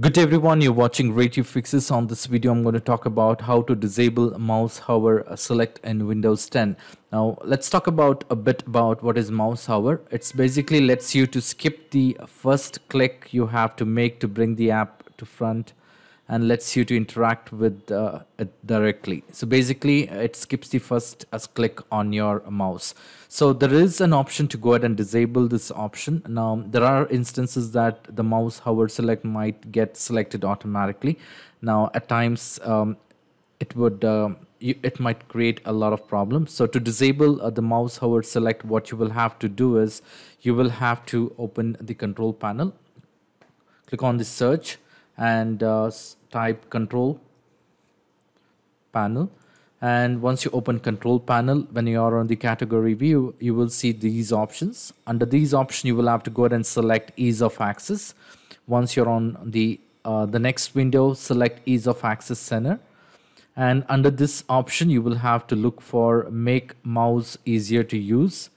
Good day everyone, you're watching Ray Tube Fixes. On this video, I'm going to talk about how to disable mouse hover uh, select in Windows 10. Now, let's talk about a bit about what is mouse hover. It's basically lets you to skip the first click you have to make to bring the app to front and lets you to interact with uh, it directly. So basically it skips the first uh, click on your mouse. So there is an option to go ahead and disable this option. Now there are instances that the mouse hover select might get selected automatically. Now at times um, it would uh, it might create a lot of problems. So to disable uh, the mouse hover select what you will have to do is you will have to open the control panel click on the search and uh, type control panel. And once you open control panel when you are on the category view you will see these options. Under these options you will have to go ahead and select ease of access. Once you're on the uh, the next window select ease of access center. And under this option you will have to look for make mouse easier to use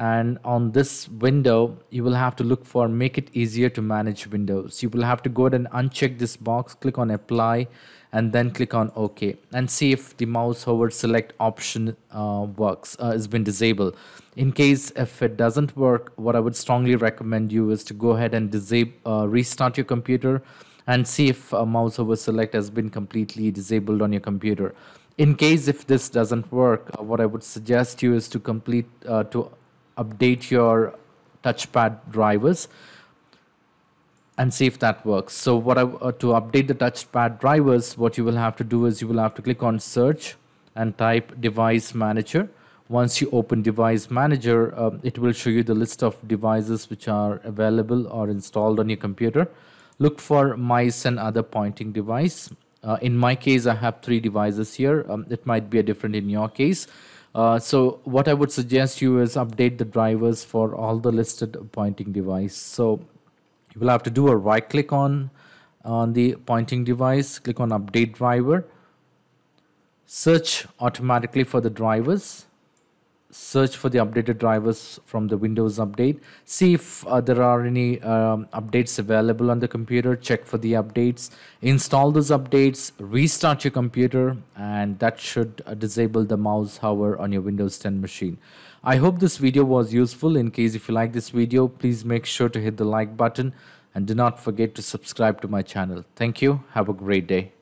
and on this window you will have to look for make it easier to manage windows. You will have to go ahead and uncheck this box click on apply and then click on ok and see if the mouse hover select option uh, works uh, has been disabled. In case if it doesn't work what i would strongly recommend you is to go ahead and disable uh, restart your computer and see if mouse hover select has been completely disabled on your computer. In case if this doesn't work uh, what i would suggest you is to complete uh, to update your touchpad drivers and see if that works. So what I, uh, to update the touchpad drivers, what you will have to do is you will have to click on search and type device manager. Once you open device manager, uh, it will show you the list of devices which are available or installed on your computer. Look for mice and other pointing device. Uh, in my case, I have three devices here. Um, it might be a different in your case. Uh, so what I would suggest you is update the drivers for all the listed pointing device. So you will have to do a right click on on the pointing device, click on update driver, search automatically for the drivers search for the updated drivers from the Windows update. See if uh, there are any um, updates available on the computer. Check for the updates. Install those updates. Restart your computer and that should uh, disable the mouse hover on your Windows 10 machine. I hope this video was useful. In case if you like this video, please make sure to hit the like button and do not forget to subscribe to my channel. Thank you. Have a great day.